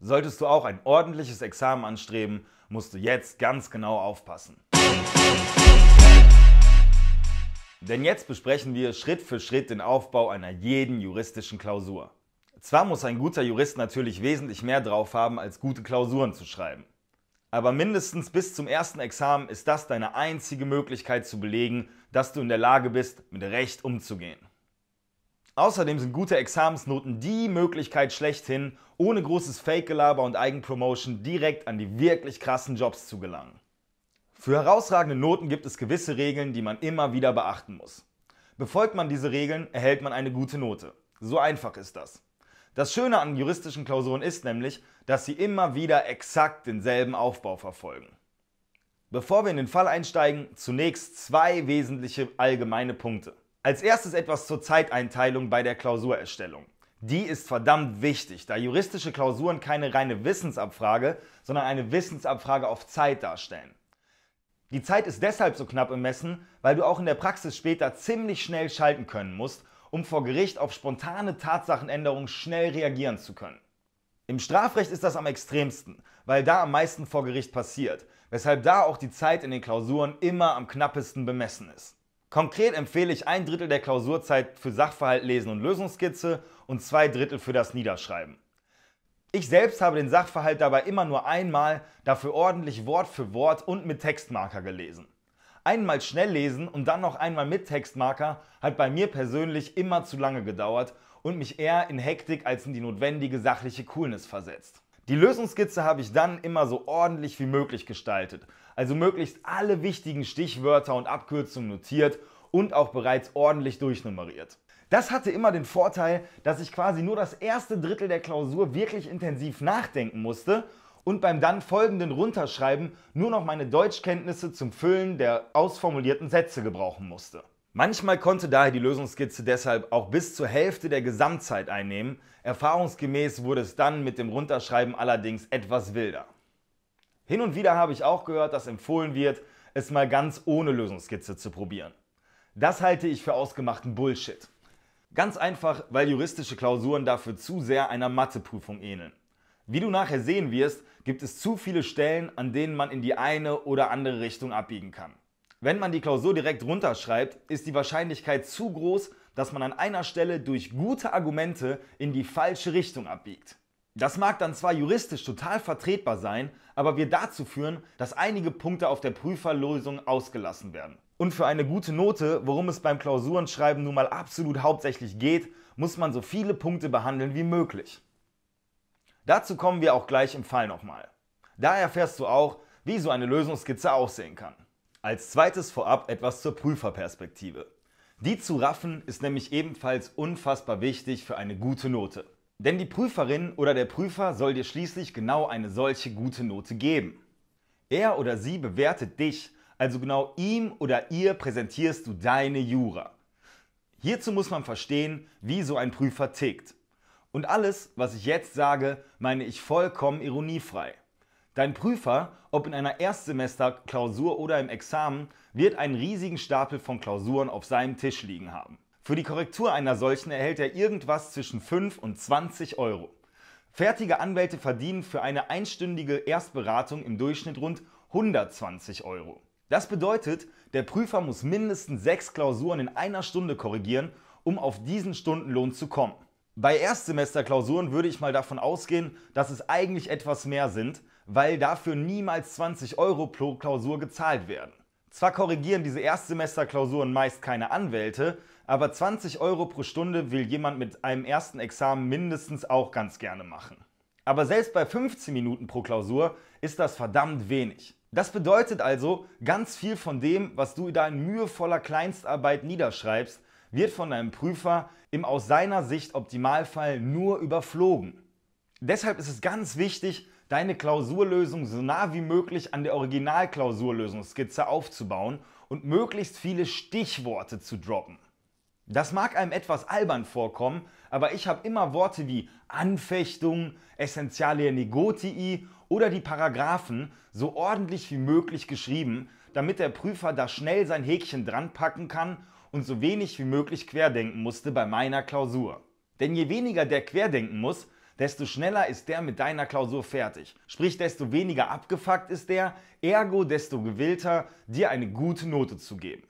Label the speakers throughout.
Speaker 1: Solltest du auch ein ordentliches Examen anstreben, musst du jetzt ganz genau aufpassen. Denn jetzt besprechen wir Schritt für Schritt den Aufbau einer jeden juristischen Klausur. Zwar muss ein guter Jurist natürlich wesentlich mehr drauf haben, als gute Klausuren zu schreiben. Aber mindestens bis zum ersten Examen ist das deine einzige Möglichkeit zu belegen, dass du in der Lage bist, mit Recht umzugehen. Außerdem sind gute Examensnoten die Möglichkeit schlechthin, ohne großes Fake-Gelaber und Eigenpromotion direkt an die wirklich krassen Jobs zu gelangen. Für herausragende Noten gibt es gewisse Regeln, die man immer wieder beachten muss. Befolgt man diese Regeln, erhält man eine gute Note. So einfach ist das. Das Schöne an juristischen Klausuren ist nämlich, dass sie immer wieder exakt denselben Aufbau verfolgen. Bevor wir in den Fall einsteigen, zunächst zwei wesentliche allgemeine Punkte. Als erstes etwas zur Zeiteinteilung bei der Klausurerstellung. Die ist verdammt wichtig, da juristische Klausuren keine reine Wissensabfrage, sondern eine Wissensabfrage auf Zeit darstellen. Die Zeit ist deshalb so knapp im Messen, weil du auch in der Praxis später ziemlich schnell schalten können musst, um vor Gericht auf spontane Tatsachenänderungen schnell reagieren zu können. Im Strafrecht ist das am extremsten, weil da am meisten vor Gericht passiert, weshalb da auch die Zeit in den Klausuren immer am knappesten bemessen ist. Konkret empfehle ich ein Drittel der Klausurzeit für Sachverhalt lesen und Lösungsskizze und zwei Drittel für das Niederschreiben. Ich selbst habe den Sachverhalt dabei immer nur einmal, dafür ordentlich Wort für Wort und mit Textmarker gelesen. Einmal schnell lesen und dann noch einmal mit Textmarker hat bei mir persönlich immer zu lange gedauert und mich eher in Hektik als in die notwendige sachliche Coolness versetzt. Die Lösungsskizze habe ich dann immer so ordentlich wie möglich gestaltet, also möglichst alle wichtigen Stichwörter und Abkürzungen notiert und auch bereits ordentlich durchnummeriert. Das hatte immer den Vorteil, dass ich quasi nur das erste Drittel der Klausur wirklich intensiv nachdenken musste und beim dann folgenden Runterschreiben nur noch meine Deutschkenntnisse zum Füllen der ausformulierten Sätze gebrauchen musste. Manchmal konnte daher die Lösungsskizze deshalb auch bis zur Hälfte der Gesamtzeit einnehmen. Erfahrungsgemäß wurde es dann mit dem Runterschreiben allerdings etwas wilder. Hin und wieder habe ich auch gehört, dass empfohlen wird, es mal ganz ohne Lösungsskizze zu probieren. Das halte ich für ausgemachten Bullshit. Ganz einfach, weil juristische Klausuren dafür zu sehr einer Matheprüfung ähneln. Wie du nachher sehen wirst, gibt es zu viele Stellen, an denen man in die eine oder andere Richtung abbiegen kann. Wenn man die Klausur direkt runterschreibt, ist die Wahrscheinlichkeit zu groß, dass man an einer Stelle durch gute Argumente in die falsche Richtung abbiegt. Das mag dann zwar juristisch total vertretbar sein, aber wird dazu führen, dass einige Punkte auf der Prüferlösung ausgelassen werden. Und für eine gute Note, worum es beim Klausurenschreiben nun mal absolut hauptsächlich geht, muss man so viele Punkte behandeln wie möglich. Dazu kommen wir auch gleich im Fall nochmal. Da erfährst du auch, wie so eine Lösungsskizze aussehen kann. Als zweites vorab etwas zur Prüferperspektive. Die zu raffen ist nämlich ebenfalls unfassbar wichtig für eine gute Note. Denn die Prüferin oder der Prüfer soll dir schließlich genau eine solche gute Note geben. Er oder sie bewertet dich, also genau ihm oder ihr präsentierst du deine Jura. Hierzu muss man verstehen, wie so ein Prüfer tickt. Und alles, was ich jetzt sage, meine ich vollkommen ironiefrei. Dein Prüfer, ob in einer Erstsemester-Klausur oder im Examen, wird einen riesigen Stapel von Klausuren auf seinem Tisch liegen haben. Für die Korrektur einer solchen erhält er irgendwas zwischen 5 und 20 Euro. Fertige Anwälte verdienen für eine einstündige Erstberatung im Durchschnitt rund 120 Euro. Das bedeutet, der Prüfer muss mindestens sechs Klausuren in einer Stunde korrigieren, um auf diesen Stundenlohn zu kommen. Bei Erstsemesterklausuren würde ich mal davon ausgehen, dass es eigentlich etwas mehr sind, weil dafür niemals 20 Euro pro Klausur gezahlt werden. Zwar korrigieren diese Erstsemesterklausuren meist keine Anwälte, aber 20 Euro pro Stunde will jemand mit einem ersten Examen mindestens auch ganz gerne machen. Aber selbst bei 15 Minuten pro Klausur ist das verdammt wenig. Das bedeutet also, ganz viel von dem, was du da in mühevoller Kleinstarbeit niederschreibst, wird von deinem Prüfer im aus seiner Sicht Optimalfall nur überflogen. Deshalb ist es ganz wichtig, deine Klausurlösung so nah wie möglich an der Originalklausurlösungsskizze aufzubauen und möglichst viele Stichworte zu droppen. Das mag einem etwas albern vorkommen, aber ich habe immer Worte wie Anfechtung, Essentialia Negotii oder die Paragraphen so ordentlich wie möglich geschrieben, damit der Prüfer da schnell sein Häkchen dran packen kann und so wenig wie möglich querdenken musste bei meiner Klausur. Denn je weniger der querdenken muss, desto schneller ist der mit deiner Klausur fertig. Sprich, desto weniger abgefuckt ist der, ergo desto gewillter, dir eine gute Note zu geben.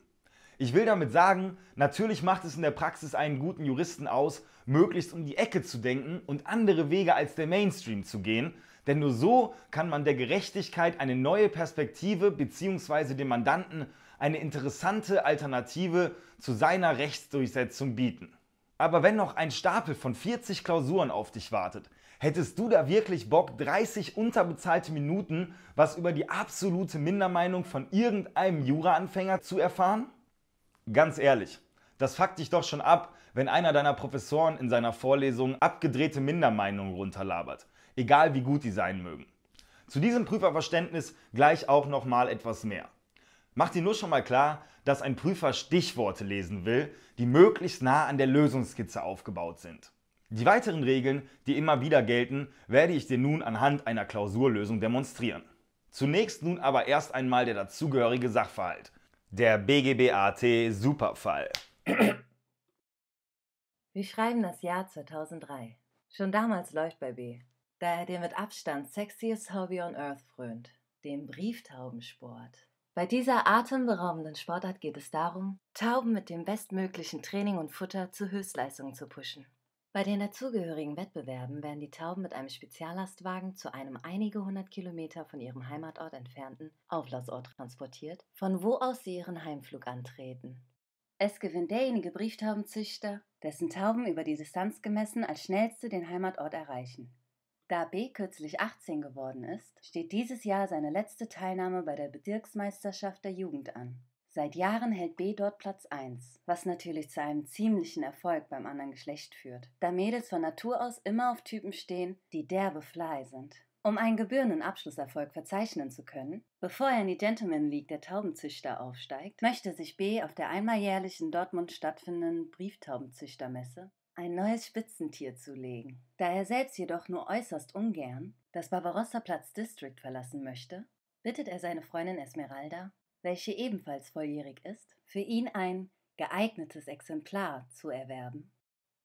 Speaker 1: Ich will damit sagen, natürlich macht es in der Praxis einen guten Juristen aus, möglichst um die Ecke zu denken und andere Wege als der Mainstream zu gehen, denn nur so kann man der Gerechtigkeit eine neue Perspektive bzw. dem Mandanten eine interessante Alternative zu seiner Rechtsdurchsetzung bieten. Aber wenn noch ein Stapel von 40 Klausuren auf dich wartet, hättest du da wirklich Bock, 30 unterbezahlte Minuten was über die absolute Mindermeinung von irgendeinem Juraanfänger zu erfahren? Ganz ehrlich, das fuckt dich doch schon ab, wenn einer deiner Professoren in seiner Vorlesung abgedrehte Mindermeinungen runterlabert, egal wie gut die sein mögen. Zu diesem Prüferverständnis gleich auch nochmal etwas mehr. Mach dir nur schon mal klar, dass ein Prüfer Stichworte lesen will, die möglichst nah an der Lösungskizze aufgebaut sind. Die weiteren Regeln, die immer wieder gelten, werde ich dir nun anhand einer Klausurlösung demonstrieren. Zunächst nun aber erst einmal der dazugehörige Sachverhalt. Der BGBAT Superfall.
Speaker 2: Wir schreiben das Jahr 2003. Schon damals läuft bei B, da er dem mit Abstand sexiest Hobby on Earth frönt, dem Brieftaubensport. Bei dieser atemberaubenden Sportart geht es darum, Tauben mit dem bestmöglichen Training und Futter zu Höchstleistungen zu pushen. Bei den dazugehörigen Wettbewerben werden die Tauben mit einem Speziallastwagen zu einem einige hundert Kilometer von ihrem Heimatort entfernten Auflassort transportiert, von wo aus sie ihren Heimflug antreten. Es gewinnt derjenige Brieftaubenzüchter, dessen Tauben über die Distanz gemessen als schnellste den Heimatort erreichen. Da B kürzlich 18 geworden ist, steht dieses Jahr seine letzte Teilnahme bei der Bezirksmeisterschaft der Jugend an. Seit Jahren hält B dort Platz 1, was natürlich zu einem ziemlichen Erfolg beim anderen Geschlecht führt, da Mädels von Natur aus immer auf Typen stehen, die derbe fly sind. Um einen gebührenden Abschlusserfolg verzeichnen zu können, bevor er in die Gentleman League der Taubenzüchter aufsteigt, möchte sich B auf der einmal jährlich Dortmund stattfindenden Brieftaubenzüchtermesse ein neues Spitzentier zulegen. Da er selbst jedoch nur äußerst ungern das Barbarossa-Platz District verlassen möchte, bittet er seine Freundin Esmeralda, welche ebenfalls volljährig ist, für ihn ein geeignetes Exemplar zu erwerben.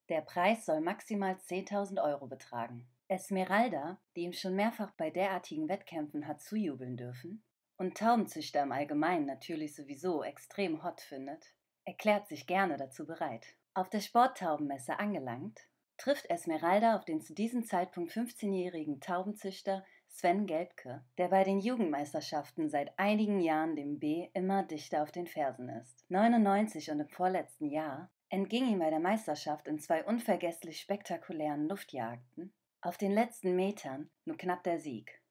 Speaker 2: Der Preis soll maximal 10.000 Euro betragen. Esmeralda, die ihm schon mehrfach bei derartigen Wettkämpfen hat zujubeln dürfen und Taubenzüchter im Allgemeinen natürlich sowieso extrem hot findet, erklärt sich gerne dazu bereit. Auf der Sporttaubenmesse angelangt, trifft Esmeralda auf den zu diesem Zeitpunkt 15-jährigen Taubenzüchter Sven Gelbke, der bei den Jugendmeisterschaften seit einigen Jahren dem B immer dichter auf den Fersen ist. 99 und im vorletzten Jahr entging ihm bei der Meisterschaft in zwei unvergesslich spektakulären Luftjagden auf den letzten Metern nur knapp der Sieg.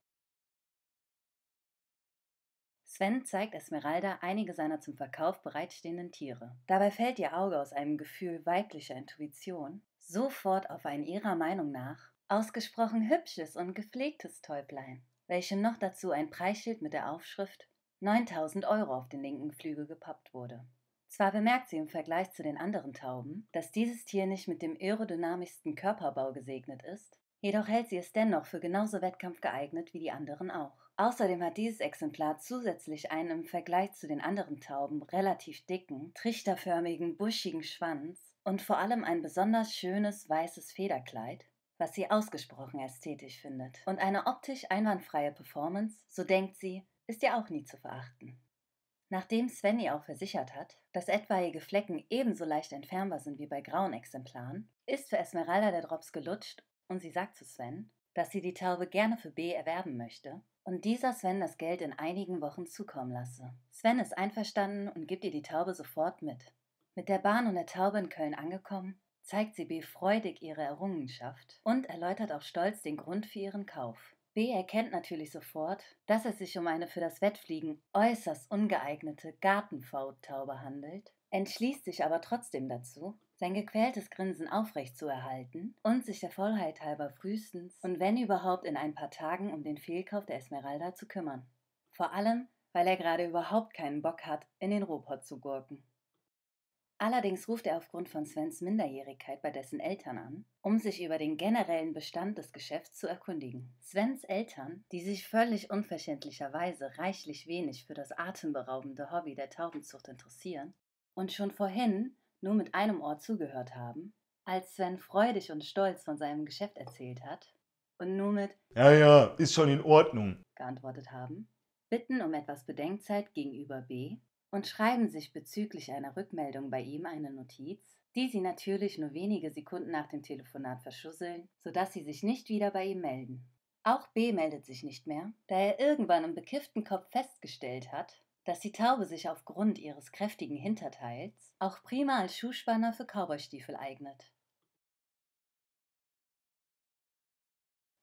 Speaker 2: Sven zeigt Esmeralda einige seiner zum Verkauf bereitstehenden Tiere. Dabei fällt ihr Auge aus einem Gefühl weiblicher Intuition sofort auf ein ihrer Meinung nach ausgesprochen hübsches und gepflegtes Täublein, welchem noch dazu ein Preisschild mit der Aufschrift 9000 Euro auf den linken Flügel gepappt wurde. Zwar bemerkt sie im Vergleich zu den anderen Tauben, dass dieses Tier nicht mit dem aerodynamischsten Körperbau gesegnet ist, Jedoch hält sie es dennoch für genauso wettkampfgeeignet wie die anderen auch. Außerdem hat dieses Exemplar zusätzlich einen im Vergleich zu den anderen Tauben relativ dicken, trichterförmigen, buschigen Schwanz und vor allem ein besonders schönes weißes Federkleid, was sie ausgesprochen ästhetisch findet. Und eine optisch einwandfreie Performance, so denkt sie, ist ja auch nie zu verachten. Nachdem Sven ihr auch versichert hat, dass etwaige Flecken ebenso leicht entfernbar sind wie bei grauen Exemplaren, ist für Esmeralda der Drops gelutscht und sie sagt zu Sven, dass sie die Taube gerne für B erwerben möchte und dieser Sven das Geld in einigen Wochen zukommen lasse. Sven ist einverstanden und gibt ihr die Taube sofort mit. Mit der Bahn und der Taube in Köln angekommen, zeigt sie B freudig ihre Errungenschaft und erläutert auch stolz den Grund für ihren Kauf. B erkennt natürlich sofort, dass es sich um eine für das Wettfliegen äußerst ungeeignete Gartenfautaube handelt, entschließt sich aber trotzdem dazu, sein gequältes Grinsen aufrecht zu erhalten und sich der Vollheit halber frühestens und wenn überhaupt in ein paar Tagen um den Fehlkauf der Esmeralda zu kümmern. Vor allem, weil er gerade überhaupt keinen Bock hat, in den Robot zu gurken. Allerdings ruft er aufgrund von Svens Minderjährigkeit bei dessen Eltern an, um sich über den generellen Bestand des Geschäfts zu erkundigen. Svens Eltern, die sich völlig unverständlicherweise reichlich wenig für das atemberaubende Hobby der Taubenzucht interessieren und schon vorhin nur mit einem Ohr zugehört haben, Als Sven freudig und stolz von seinem Geschäft erzählt hat und nur mit
Speaker 1: Ja, ja, ist schon in Ordnung
Speaker 2: geantwortet haben, bitten um etwas Bedenkzeit gegenüber B und schreiben sich bezüglich einer Rückmeldung bei ihm eine Notiz, die sie natürlich nur wenige Sekunden nach dem Telefonat verschusseln, sodass sie sich nicht wieder bei ihm melden. Auch B meldet sich nicht mehr, da er irgendwann im bekifften Kopf festgestellt hat, dass die Taube sich aufgrund ihres kräftigen Hinterteils auch prima als Schuhspanner für Cowboystiefel eignet.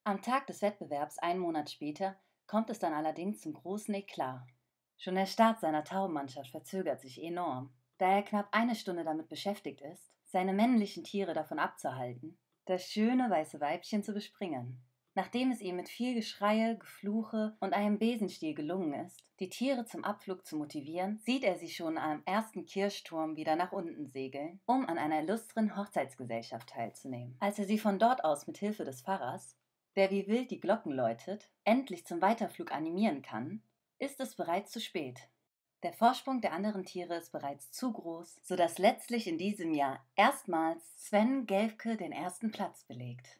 Speaker 2: Am Tag des Wettbewerbs einen Monat später kommt es dann allerdings zum großen Eklat. Schon der Start seiner Taubenmannschaft verzögert sich enorm, da er knapp eine Stunde damit beschäftigt ist, seine männlichen Tiere davon abzuhalten, das schöne weiße Weibchen zu bespringen. Nachdem es ihm mit viel Geschreie, Gefluche und einem Besenstiel gelungen ist, die Tiere zum Abflug zu motivieren, sieht er sie schon am ersten Kirchturm wieder nach unten segeln, um an einer illustren Hochzeitsgesellschaft teilzunehmen. Als er sie von dort aus mit Hilfe des Pfarrers, der wie wild die Glocken läutet, endlich zum Weiterflug animieren kann, ist es bereits zu spät. Der Vorsprung der anderen Tiere ist bereits zu groß, sodass letztlich in diesem Jahr erstmals Sven Gelfke den ersten Platz belegt.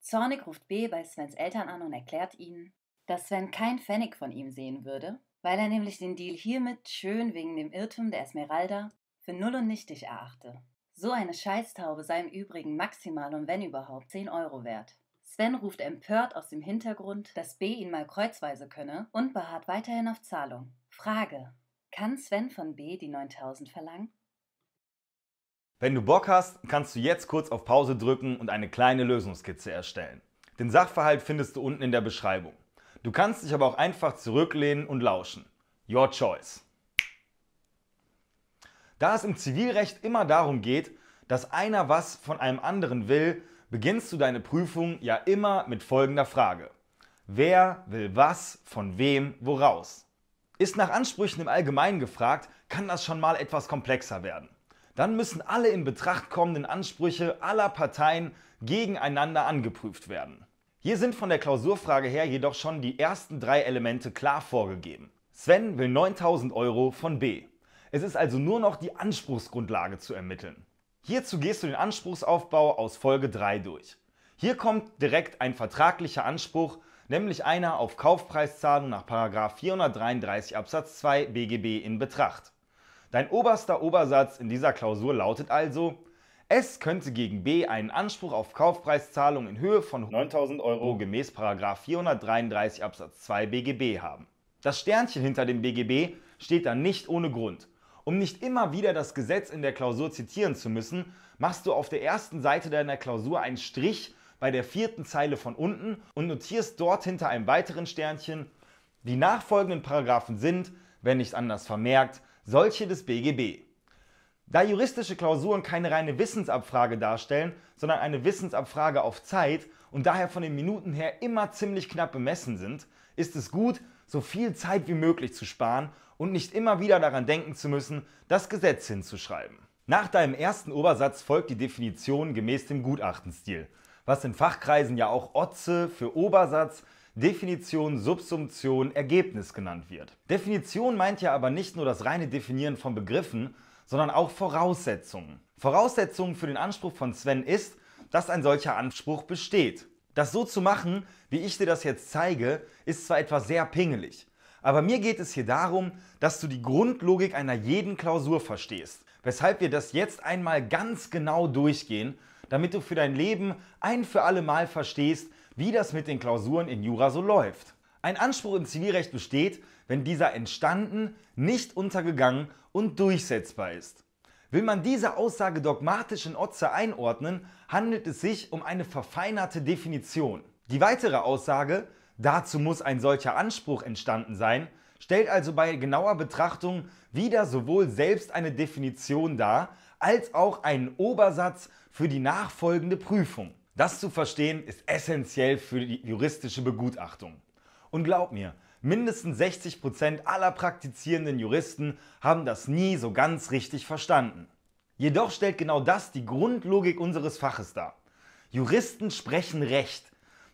Speaker 2: Zornig ruft B bei Svens Eltern an und erklärt ihnen, dass Sven kein Pfennig von ihm sehen würde, weil er nämlich den Deal hiermit schön wegen dem Irrtum der Esmeralda für null und nichtig erachte. So eine Scheißtaube sei im Übrigen maximal und wenn überhaupt 10 Euro wert. Sven ruft empört aus dem Hintergrund, dass B ihn mal kreuzweise könne und beharrt weiterhin auf Zahlung. Frage: Kann Sven von B die 9000 verlangen?
Speaker 1: Wenn du Bock hast, kannst du jetzt kurz auf Pause drücken und eine kleine Lösungskizze erstellen. Den Sachverhalt findest du unten in der Beschreibung. Du kannst dich aber auch einfach zurücklehnen und lauschen. Your choice. Da es im Zivilrecht immer darum geht, dass einer was von einem anderen will, beginnst du deine Prüfung ja immer mit folgender Frage. Wer will was von wem woraus? Ist nach Ansprüchen im Allgemeinen gefragt, kann das schon mal etwas komplexer werden dann müssen alle in Betracht kommenden Ansprüche aller Parteien gegeneinander angeprüft werden. Hier sind von der Klausurfrage her jedoch schon die ersten drei Elemente klar vorgegeben. Sven will 9000 Euro von B. Es ist also nur noch die Anspruchsgrundlage zu ermitteln. Hierzu gehst du den Anspruchsaufbau aus Folge 3 durch. Hier kommt direkt ein vertraglicher Anspruch, nämlich einer auf Kaufpreiszahlung nach 433 Absatz 2 BGB in Betracht. Dein oberster Obersatz in dieser Klausur lautet also, es könnte gegen B einen Anspruch auf Kaufpreiszahlung in Höhe von 9000 Euro gemäß 433 Absatz 2 BGB haben. Das Sternchen hinter dem BGB steht da nicht ohne Grund. Um nicht immer wieder das Gesetz in der Klausur zitieren zu müssen, machst du auf der ersten Seite deiner Klausur einen Strich bei der vierten Zeile von unten und notierst dort hinter einem weiteren Sternchen, die nachfolgenden Paragraphen sind, wenn nicht anders vermerkt, solche des BGB. Da juristische Klausuren keine reine Wissensabfrage darstellen, sondern eine Wissensabfrage auf Zeit und daher von den Minuten her immer ziemlich knapp bemessen sind, ist es gut, so viel Zeit wie möglich zu sparen und nicht immer wieder daran denken zu müssen, das Gesetz hinzuschreiben. Nach deinem ersten Obersatz folgt die Definition gemäß dem Gutachtenstil, was in Fachkreisen ja auch Otze für Obersatz Definition, Subsumption, Ergebnis genannt wird. Definition meint ja aber nicht nur das reine Definieren von Begriffen, sondern auch Voraussetzungen. Voraussetzungen für den Anspruch von Sven ist, dass ein solcher Anspruch besteht. Das so zu machen, wie ich dir das jetzt zeige, ist zwar etwas sehr pingelig, aber mir geht es hier darum, dass du die Grundlogik einer jeden Klausur verstehst, weshalb wir das jetzt einmal ganz genau durchgehen, damit du für dein Leben ein für alle Mal verstehst, wie das mit den Klausuren in Jura so läuft. Ein Anspruch im Zivilrecht besteht, wenn dieser entstanden, nicht untergegangen und durchsetzbar ist. Will man diese Aussage dogmatisch in Otze einordnen, handelt es sich um eine verfeinerte Definition. Die weitere Aussage, dazu muss ein solcher Anspruch entstanden sein, stellt also bei genauer Betrachtung wieder sowohl selbst eine Definition dar, als auch einen Obersatz für die nachfolgende Prüfung. Das zu verstehen ist essentiell für die juristische Begutachtung. Und glaub mir, mindestens 60% aller praktizierenden Juristen haben das nie so ganz richtig verstanden. Jedoch stellt genau das die Grundlogik unseres Faches dar. Juristen sprechen Recht.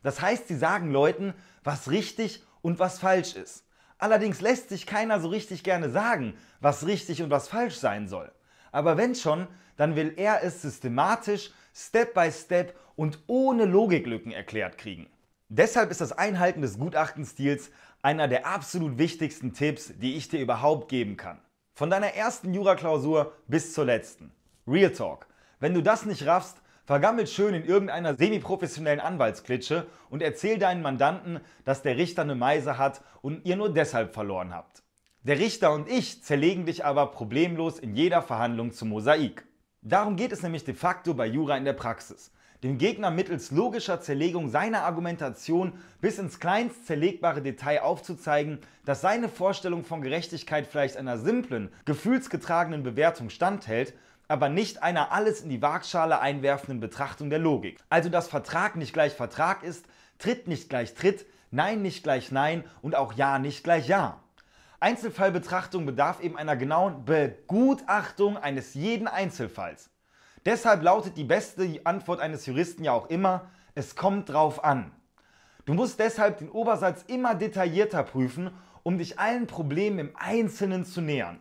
Speaker 1: Das heißt, sie sagen Leuten, was richtig und was falsch ist. Allerdings lässt sich keiner so richtig gerne sagen, was richtig und was falsch sein soll. Aber wenn schon, dann will er es systematisch, Step by Step und ohne Logiklücken erklärt kriegen. Deshalb ist das Einhalten des Gutachtenstils einer der absolut wichtigsten Tipps, die ich dir überhaupt geben kann. Von deiner ersten Juraklausur bis zur letzten. Real Talk. Wenn du das nicht raffst, vergammelt schön in irgendeiner semi-professionellen Anwaltsklitsche und erzähl deinen Mandanten, dass der Richter eine Meise hat und ihr nur deshalb verloren habt. Der Richter und ich zerlegen dich aber problemlos in jeder Verhandlung zum Mosaik. Darum geht es nämlich de facto bei Jura in der Praxis. Dem Gegner mittels logischer Zerlegung seiner Argumentation bis ins kleinst zerlegbare Detail aufzuzeigen, dass seine Vorstellung von Gerechtigkeit vielleicht einer simplen, gefühlsgetragenen Bewertung standhält, aber nicht einer alles in die Waagschale einwerfenden Betrachtung der Logik. Also dass Vertrag nicht gleich Vertrag ist, Tritt nicht gleich Tritt, Nein nicht gleich Nein und auch Ja nicht gleich Ja. Einzelfallbetrachtung bedarf eben einer genauen Begutachtung eines jeden Einzelfalls. Deshalb lautet die beste Antwort eines Juristen ja auch immer, es kommt drauf an. Du musst deshalb den Obersatz immer detaillierter prüfen, um dich allen Problemen im Einzelnen zu nähern.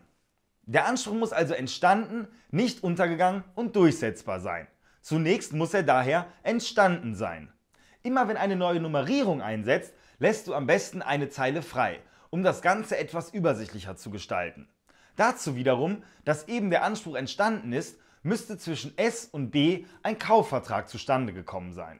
Speaker 1: Der Anspruch muss also entstanden, nicht untergegangen und durchsetzbar sein. Zunächst muss er daher entstanden sein. Immer wenn eine neue Nummerierung einsetzt, lässt du am besten eine Zeile frei um das Ganze etwas übersichtlicher zu gestalten. Dazu wiederum, dass eben der Anspruch entstanden ist, müsste zwischen S und B ein Kaufvertrag zustande gekommen sein.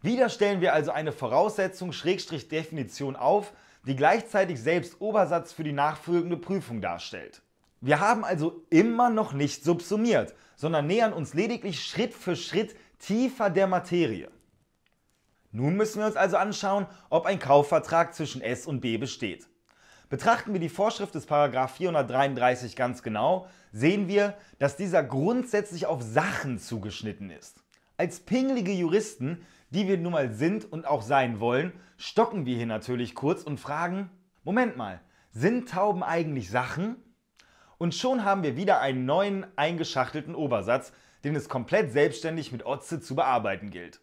Speaker 1: Wieder stellen wir also eine Voraussetzung Schrägstrich Definition auf, die gleichzeitig selbst Obersatz für die nachfolgende Prüfung darstellt. Wir haben also immer noch nicht subsumiert, sondern nähern uns lediglich Schritt für Schritt tiefer der Materie. Nun müssen wir uns also anschauen, ob ein Kaufvertrag zwischen S und B besteht. Betrachten wir die Vorschrift des 433 ganz genau, sehen wir, dass dieser grundsätzlich auf Sachen zugeschnitten ist. Als pingelige Juristen, die wir nun mal sind und auch sein wollen, stocken wir hier natürlich kurz und fragen, Moment mal, sind Tauben eigentlich Sachen? Und schon haben wir wieder einen neuen eingeschachtelten Obersatz, den es komplett selbstständig mit Otze zu bearbeiten gilt.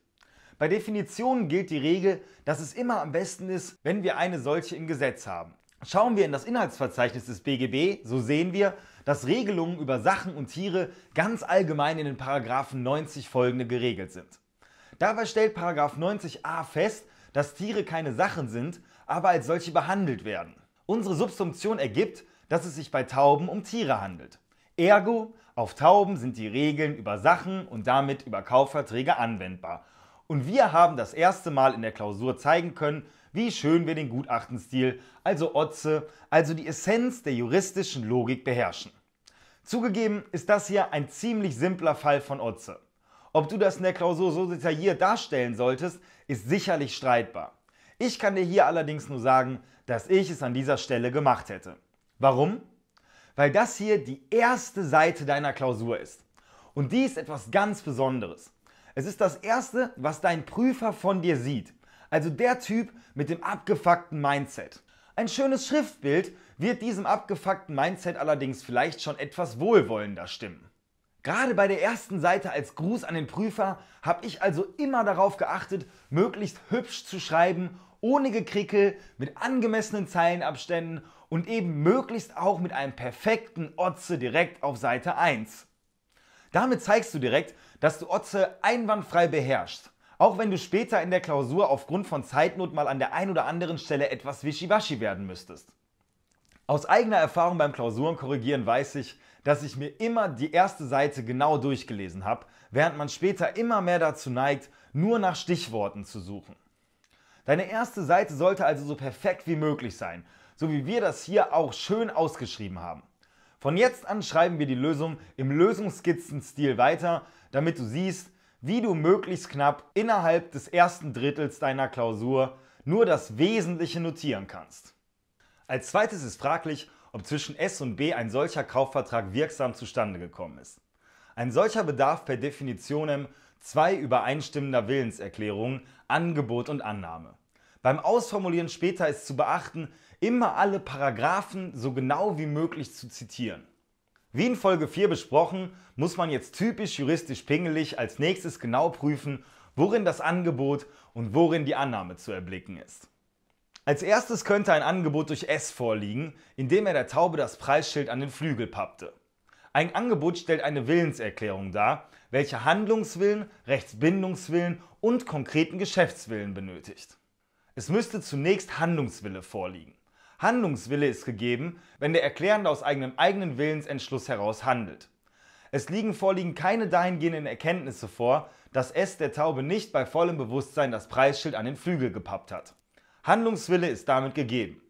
Speaker 1: Bei Definitionen gilt die Regel, dass es immer am besten ist, wenn wir eine solche im Gesetz haben. Schauen wir in das Inhaltsverzeichnis des BGB, so sehen wir, dass Regelungen über Sachen und Tiere ganz allgemein in den Paragraphen 90 folgende geregelt sind. Dabei stellt Paragraph 90a fest, dass Tiere keine Sachen sind, aber als solche behandelt werden. Unsere Subsumption ergibt, dass es sich bei Tauben um Tiere handelt. Ergo, auf Tauben sind die Regeln über Sachen und damit über Kaufverträge anwendbar. Und wir haben das erste Mal in der Klausur zeigen können, wie schön wir den Gutachtenstil, also Otze, also die Essenz der juristischen Logik beherrschen. Zugegeben ist das hier ein ziemlich simpler Fall von Otze. Ob du das in der Klausur so detailliert darstellen solltest, ist sicherlich streitbar. Ich kann dir hier allerdings nur sagen, dass ich es an dieser Stelle gemacht hätte. Warum? Weil das hier die erste Seite deiner Klausur ist. Und die ist etwas ganz Besonderes. Es ist das erste, was dein Prüfer von dir sieht. Also der Typ mit dem abgefuckten Mindset. Ein schönes Schriftbild wird diesem abgefuckten Mindset allerdings vielleicht schon etwas wohlwollender stimmen. Gerade bei der ersten Seite als Gruß an den Prüfer habe ich also immer darauf geachtet, möglichst hübsch zu schreiben, ohne Gekrickel, mit angemessenen Zeilenabständen und eben möglichst auch mit einem perfekten Otze direkt auf Seite 1. Damit zeigst du direkt, dass du Otze einwandfrei beherrschst. Auch wenn du später in der Klausur aufgrund von Zeitnot mal an der einen oder anderen Stelle etwas wischiwaschi werden müsstest. Aus eigener Erfahrung beim Klausuren korrigieren weiß ich, dass ich mir immer die erste Seite genau durchgelesen habe, während man später immer mehr dazu neigt, nur nach Stichworten zu suchen. Deine erste Seite sollte also so perfekt wie möglich sein, so wie wir das hier auch schön ausgeschrieben haben. Von jetzt an schreiben wir die Lösung im Lösungsskizzenstil weiter, damit du siehst, wie du möglichst knapp innerhalb des ersten Drittels deiner Klausur nur das Wesentliche notieren kannst. Als zweites ist fraglich, ob zwischen S und B ein solcher Kaufvertrag wirksam zustande gekommen ist. Ein solcher bedarf per Definition zwei übereinstimmender Willenserklärungen, Angebot und Annahme. Beim Ausformulieren später ist zu beachten, immer alle Paragraphen so genau wie möglich zu zitieren. Wie in Folge 4 besprochen, muss man jetzt typisch juristisch pingelig als nächstes genau prüfen, worin das Angebot und worin die Annahme zu erblicken ist. Als erstes könnte ein Angebot durch S vorliegen, indem er der Taube das Preisschild an den Flügel pappte. Ein Angebot stellt eine Willenserklärung dar, welche Handlungswillen, Rechtsbindungswillen und konkreten Geschäftswillen benötigt. Es müsste zunächst Handlungswille vorliegen. Handlungswille ist gegeben, wenn der Erklärende aus eigenem eigenen Willensentschluss heraus handelt. Es liegen vorliegen keine dahingehenden Erkenntnisse vor, dass S der Taube nicht bei vollem Bewusstsein das Preisschild an den Flügel gepappt hat. Handlungswille ist damit gegeben.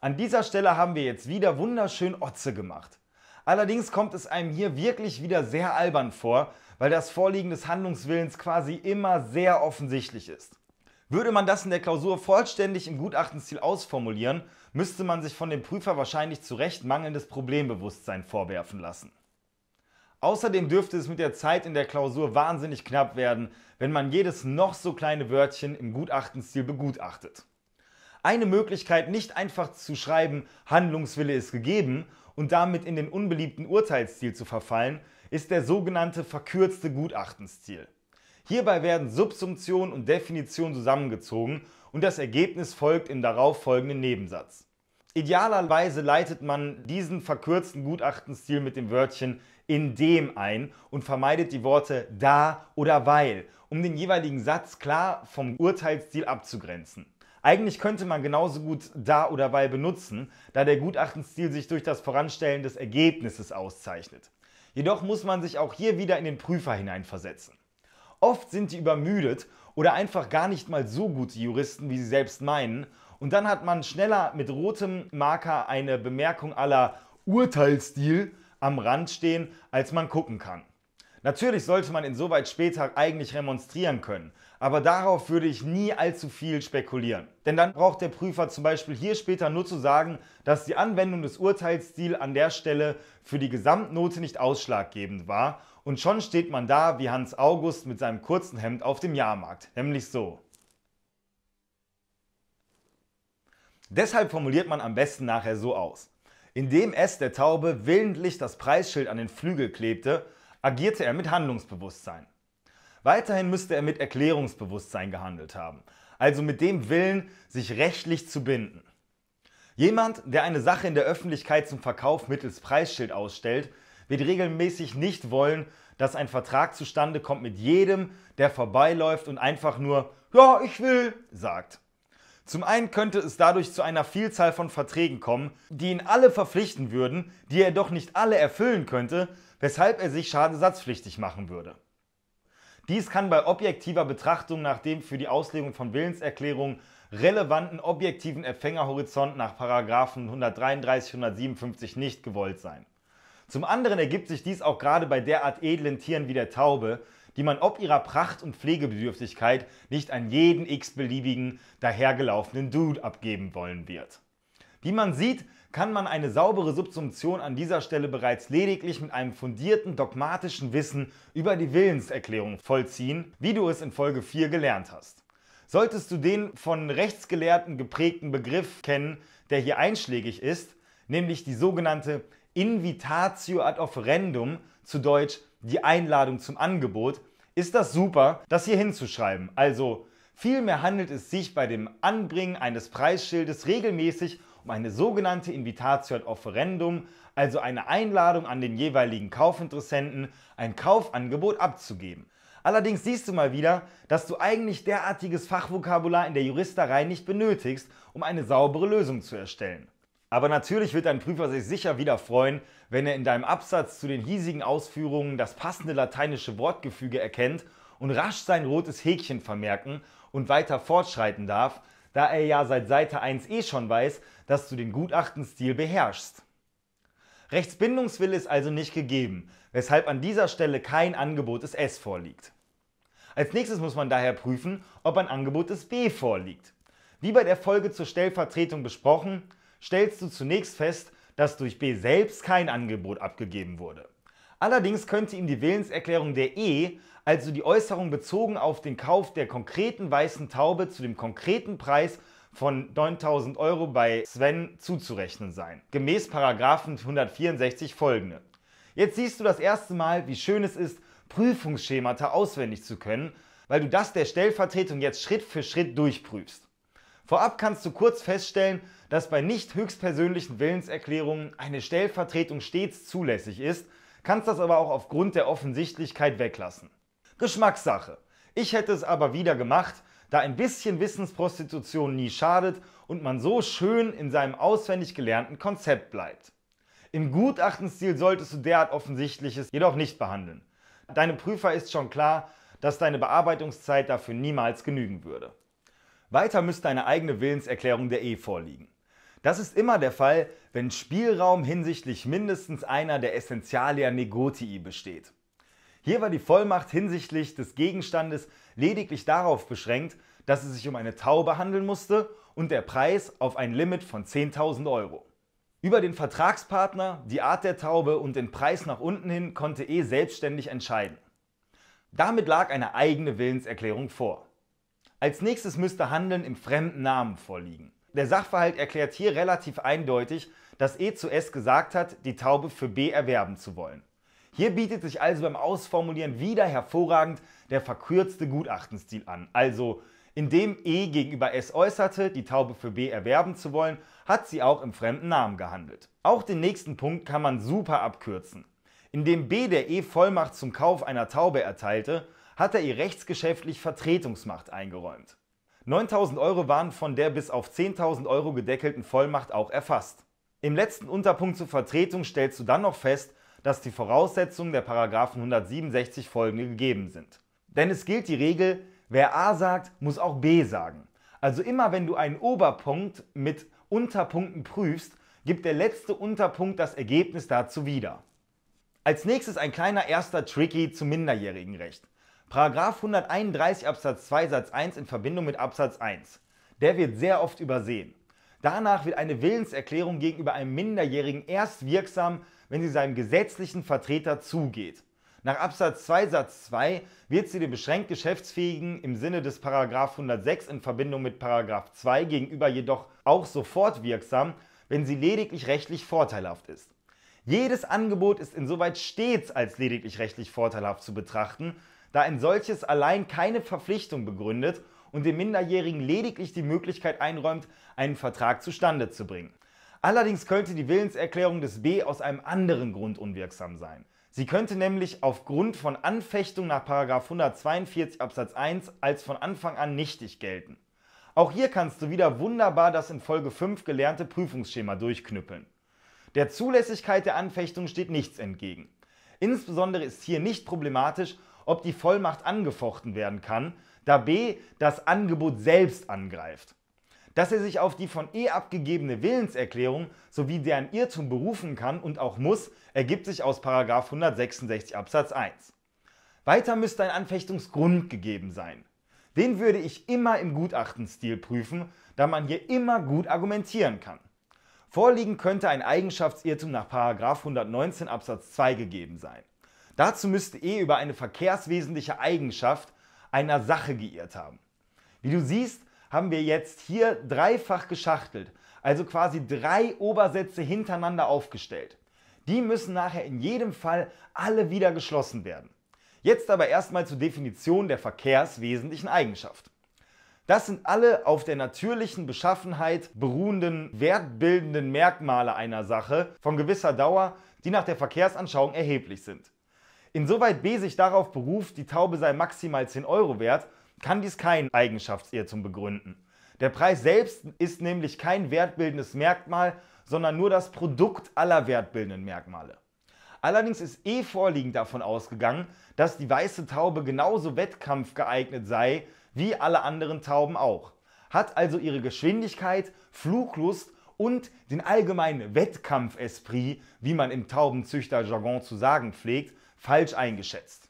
Speaker 1: An dieser Stelle haben wir jetzt wieder wunderschön Otze gemacht. Allerdings kommt es einem hier wirklich wieder sehr albern vor, weil das Vorliegen des Handlungswillens quasi immer sehr offensichtlich ist. Würde man das in der Klausur vollständig im Gutachtenstil ausformulieren, müsste man sich von dem Prüfer wahrscheinlich zu Recht mangelndes Problembewusstsein vorwerfen lassen. Außerdem dürfte es mit der Zeit in der Klausur wahnsinnig knapp werden, wenn man jedes noch so kleine Wörtchen im Gutachtenstil begutachtet. Eine Möglichkeit, nicht einfach zu schreiben, Handlungswille ist gegeben und damit in den unbeliebten Urteilsstil zu verfallen, ist der sogenannte verkürzte Gutachtenstil. Hierbei werden Subsumption und Definition zusammengezogen und das Ergebnis folgt im darauffolgenden Nebensatz. Idealerweise leitet man diesen verkürzten Gutachtenstil mit dem Wörtchen in dem ein und vermeidet die Worte da oder weil, um den jeweiligen Satz klar vom Urteilsstil abzugrenzen. Eigentlich könnte man genauso gut da oder weil benutzen, da der Gutachtenstil sich durch das Voranstellen des Ergebnisses auszeichnet. Jedoch muss man sich auch hier wieder in den Prüfer hineinversetzen. Oft sind die übermüdet oder einfach gar nicht mal so gute Juristen, wie sie selbst meinen, und dann hat man schneller mit rotem Marker eine Bemerkung aller Urteilsstil am Rand stehen, als man gucken kann. Natürlich sollte man insoweit später eigentlich remonstrieren können, aber darauf würde ich nie allzu viel spekulieren. Denn dann braucht der Prüfer zum Beispiel hier später nur zu sagen, dass die Anwendung des Urteilsstils an der Stelle für die Gesamtnote nicht ausschlaggebend war und schon steht man da wie Hans August mit seinem kurzen Hemd auf dem Jahrmarkt, nämlich so. Deshalb formuliert man am besten nachher so aus. Indem es der Taube willentlich das Preisschild an den Flügel klebte, agierte er mit Handlungsbewusstsein. Weiterhin müsste er mit Erklärungsbewusstsein gehandelt haben, also mit dem Willen, sich rechtlich zu binden. Jemand, der eine Sache in der Öffentlichkeit zum Verkauf mittels Preisschild ausstellt, wird regelmäßig nicht wollen, dass ein Vertrag zustande kommt mit jedem, der vorbeiläuft und einfach nur Ja, ich will sagt. Zum einen könnte es dadurch zu einer Vielzahl von Verträgen kommen, die ihn alle verpflichten würden, die er doch nicht alle erfüllen könnte, weshalb er sich schadensersatzpflichtig machen würde. Dies kann bei objektiver Betrachtung nach dem für die Auslegung von Willenserklärungen relevanten objektiven Empfängerhorizont nach 133 157 nicht gewollt sein. Zum anderen ergibt sich dies auch gerade bei derart edlen Tieren wie der Taube, die man ob ihrer Pracht und Pflegebedürftigkeit nicht an jeden x-beliebigen dahergelaufenen Dude abgeben wollen wird. Wie man sieht, kann man eine saubere Subsumption an dieser Stelle bereits lediglich mit einem fundierten dogmatischen Wissen über die Willenserklärung vollziehen, wie du es in Folge 4 gelernt hast. Solltest du den von Rechtsgelehrten geprägten Begriff kennen, der hier einschlägig ist, nämlich die sogenannte Invitatio ad offerendum, zu Deutsch die Einladung zum Angebot, ist das super, das hier hinzuschreiben. Also vielmehr handelt es sich bei dem Anbringen eines Preisschildes regelmäßig um eine sogenannte Invitatio ad offerendum, also eine Einladung an den jeweiligen Kaufinteressenten, ein Kaufangebot abzugeben. Allerdings siehst du mal wieder, dass du eigentlich derartiges Fachvokabular in der Juristerei nicht benötigst, um eine saubere Lösung zu erstellen. Aber natürlich wird dein Prüfer sich sicher wieder freuen, wenn er in deinem Absatz zu den hiesigen Ausführungen das passende lateinische Wortgefüge erkennt und rasch sein rotes Häkchen vermerken und weiter fortschreiten darf, da er ja seit Seite 1 eh schon weiß, dass du den Gutachtenstil beherrschst. Rechtsbindungswille ist also nicht gegeben, weshalb an dieser Stelle kein Angebot des S vorliegt. Als nächstes muss man daher prüfen, ob ein Angebot des B vorliegt. Wie bei der Folge zur Stellvertretung besprochen, stellst du zunächst fest, dass durch B selbst kein Angebot abgegeben wurde. Allerdings könnte ihm die Willenserklärung der E, also die Äußerung bezogen auf den Kauf der konkreten weißen Taube zu dem konkreten Preis von 9000 Euro bei Sven zuzurechnen sein. Gemäß Paragraphen 164 folgende. Jetzt siehst du das erste Mal, wie schön es ist, Prüfungsschemata auswendig zu können, weil du das der Stellvertretung jetzt Schritt für Schritt durchprüfst. Vorab kannst du kurz feststellen, dass bei nicht höchstpersönlichen Willenserklärungen eine Stellvertretung stets zulässig ist, kannst das aber auch aufgrund der Offensichtlichkeit weglassen. Geschmackssache. Ich hätte es aber wieder gemacht, da ein bisschen Wissensprostitution nie schadet und man so schön in seinem auswendig gelernten Konzept bleibt. Im Gutachtenstil solltest du derart Offensichtliches jedoch nicht behandeln. Deinem Prüfer ist schon klar, dass deine Bearbeitungszeit dafür niemals genügen würde. Weiter müsste eine eigene Willenserklärung der E vorliegen. Das ist immer der Fall, wenn Spielraum hinsichtlich mindestens einer der Essentialia Negotii besteht. Hier war die Vollmacht hinsichtlich des Gegenstandes lediglich darauf beschränkt, dass es sich um eine Taube handeln musste und der Preis auf ein Limit von 10.000 Euro. Über den Vertragspartner, die Art der Taube und den Preis nach unten hin konnte E selbstständig entscheiden. Damit lag eine eigene Willenserklärung vor. Als nächstes müsste Handeln im fremden Namen vorliegen. Der Sachverhalt erklärt hier relativ eindeutig, dass E zu S gesagt hat, die Taube für B erwerben zu wollen. Hier bietet sich also beim Ausformulieren wieder hervorragend der verkürzte Gutachtenstil an. Also, indem E gegenüber S äußerte, die Taube für B erwerben zu wollen, hat sie auch im fremden Namen gehandelt. Auch den nächsten Punkt kann man super abkürzen. Indem B der E Vollmacht zum Kauf einer Taube erteilte, hat er ihr rechtsgeschäftlich Vertretungsmacht eingeräumt. 9000 Euro waren von der bis auf 10.000 Euro gedeckelten Vollmacht auch erfasst. Im letzten Unterpunkt zur Vertretung stellst du dann noch fest, dass die Voraussetzungen der Paragraphen 167 folgende gegeben sind. Denn es gilt die Regel, wer A sagt, muss auch B sagen. Also immer wenn du einen Oberpunkt mit Unterpunkten prüfst, gibt der letzte Unterpunkt das Ergebnis dazu wieder. Als nächstes ein kleiner erster Tricky zum Minderjährigenrecht. Paragraph 131 Absatz 2 Satz 1 in Verbindung mit Absatz 1. Der wird sehr oft übersehen. Danach wird eine Willenserklärung gegenüber einem Minderjährigen erst wirksam, wenn sie seinem gesetzlichen Vertreter zugeht. Nach Absatz 2 Satz 2 wird sie dem beschränkt Geschäftsfähigen im Sinne des Paragraph 106 in Verbindung mit Paragraph 2 gegenüber jedoch auch sofort wirksam, wenn sie lediglich rechtlich vorteilhaft ist. Jedes Angebot ist insoweit stets als lediglich rechtlich vorteilhaft zu betrachten, da ein solches allein keine Verpflichtung begründet und dem Minderjährigen lediglich die Möglichkeit einräumt, einen Vertrag zustande zu bringen. Allerdings könnte die Willenserklärung des B aus einem anderen Grund unwirksam sein. Sie könnte nämlich aufgrund von Anfechtung nach 142 Absatz 1 als von Anfang an nichtig gelten. Auch hier kannst du wieder wunderbar das in Folge 5 gelernte Prüfungsschema durchknüppeln. Der Zulässigkeit der Anfechtung steht nichts entgegen. Insbesondere ist hier nicht problematisch, ob die Vollmacht angefochten werden kann, da B das Angebot selbst angreift. Dass er sich auf die von E abgegebene Willenserklärung sowie deren Irrtum berufen kann und auch muss, ergibt sich aus 166 Absatz 1. Weiter müsste ein Anfechtungsgrund gegeben sein. Den würde ich immer im Gutachtenstil prüfen, da man hier immer gut argumentieren kann. Vorliegen könnte ein Eigenschaftsirrtum nach 119 Absatz 2 gegeben sein. Dazu müsste E über eine verkehrswesentliche Eigenschaft einer Sache geirrt haben. Wie du siehst, haben wir jetzt hier dreifach geschachtelt, also quasi drei Obersätze hintereinander aufgestellt. Die müssen nachher in jedem Fall alle wieder geschlossen werden. Jetzt aber erstmal zur Definition der verkehrswesentlichen Eigenschaft. Das sind alle auf der natürlichen Beschaffenheit beruhenden wertbildenden Merkmale einer Sache von gewisser Dauer, die nach der Verkehrsanschauung erheblich sind. Insoweit B sich darauf beruft, die Taube sei maximal 10 Euro wert, kann dies kein Eigenschaftsirrtum begründen. Der Preis selbst ist nämlich kein wertbildendes Merkmal, sondern nur das Produkt aller wertbildenden Merkmale. Allerdings ist E vorliegend davon ausgegangen, dass die weiße Taube genauso wettkampfgeeignet sei wie alle anderen Tauben auch, hat also ihre Geschwindigkeit, Fluglust und den allgemeinen Wettkampfesprit, wie man im Taubenzüchterjargon zu sagen pflegt, falsch eingeschätzt.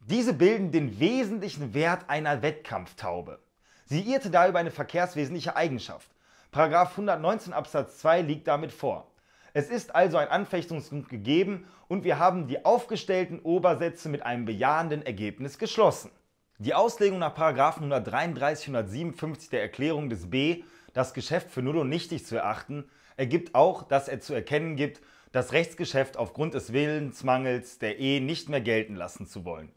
Speaker 1: Diese bilden den wesentlichen Wert einer Wettkampftaube. Sie irrte da über eine verkehrswesentliche Eigenschaft. Paragraph 119 Absatz 2 liegt damit vor. Es ist also ein Anfechtungsgrund gegeben und wir haben die aufgestellten Obersätze mit einem bejahenden Ergebnis geschlossen. Die Auslegung nach Paragraphen 133 157 der Erklärung des B, das Geschäft für null und nichtig zu erachten, ergibt auch, dass er zu erkennen gibt, das Rechtsgeschäft aufgrund des Willensmangels der Ehe nicht mehr gelten lassen zu wollen.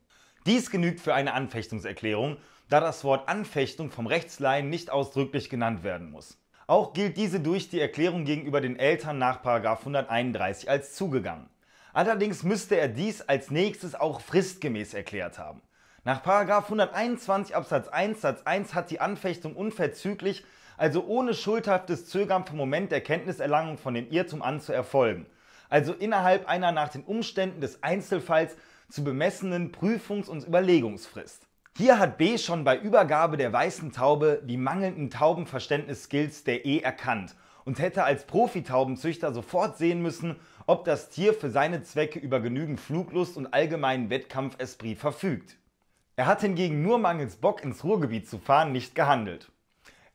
Speaker 1: Dies genügt für eine Anfechtungserklärung, da das Wort Anfechtung vom Rechtsleihen nicht ausdrücklich genannt werden muss. Auch gilt diese durch die Erklärung gegenüber den Eltern nach 131 als zugegangen. Allerdings müsste er dies als nächstes auch fristgemäß erklärt haben. Nach 121 Absatz 1 Satz 1 hat die Anfechtung unverzüglich, also ohne schuldhaftes Zögern vom Moment der Kenntniserlangung von dem Irrtum an zu erfolgen, also innerhalb einer nach den Umständen des Einzelfalls zu bemessenen Prüfungs- und Überlegungsfrist. Hier hat B schon bei Übergabe der weißen Taube die mangelnden Taubenverständnisskills der E erkannt und hätte als Profitaubenzüchter sofort sehen müssen, ob das Tier für seine Zwecke über genügend Fluglust und allgemeinen Wettkampfesprit verfügt. Er hat hingegen nur mangels Bock ins Ruhrgebiet zu fahren nicht gehandelt.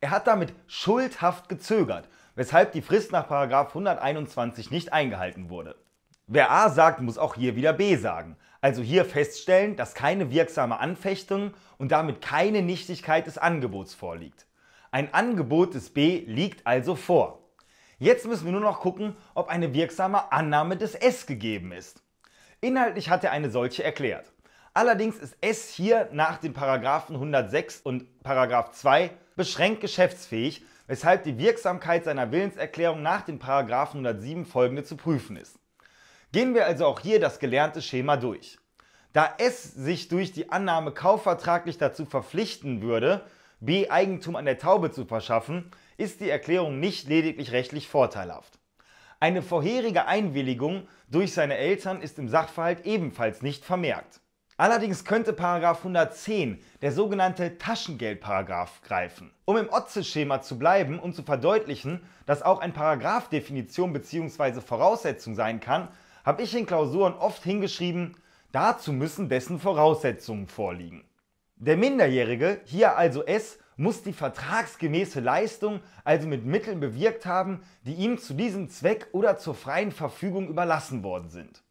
Speaker 1: Er hat damit schuldhaft gezögert, weshalb die Frist nach 121 nicht eingehalten wurde. Wer A sagt, muss auch hier wieder B sagen. Also hier feststellen, dass keine wirksame Anfechtung und damit keine Nichtigkeit des Angebots vorliegt. Ein Angebot des B liegt also vor. Jetzt müssen wir nur noch gucken, ob eine wirksame Annahme des S gegeben ist. Inhaltlich hat er eine solche erklärt. Allerdings ist S hier nach den Paragraphen 106 und Paragraph 2 beschränkt geschäftsfähig, weshalb die Wirksamkeit seiner Willenserklärung nach Paragraphen 107 folgende zu prüfen ist. Gehen wir also auch hier das gelernte Schema durch. Da S sich durch die Annahme kaufvertraglich dazu verpflichten würde, B Eigentum an der Taube zu verschaffen, ist die Erklärung nicht lediglich rechtlich vorteilhaft. Eine vorherige Einwilligung durch seine Eltern ist im Sachverhalt ebenfalls nicht vermerkt. Allerdings könnte 110 der sogenannte Taschengeldparagraph greifen. Um im Otze-Schema zu bleiben und zu verdeutlichen, dass auch ein Paragraphdefinition bzw. Voraussetzung sein kann, habe ich in Klausuren oft hingeschrieben, dazu müssen dessen Voraussetzungen vorliegen. Der Minderjährige, hier also S, muss die vertragsgemäße Leistung also mit Mitteln bewirkt haben, die ihm zu diesem Zweck oder zur freien Verfügung überlassen worden sind.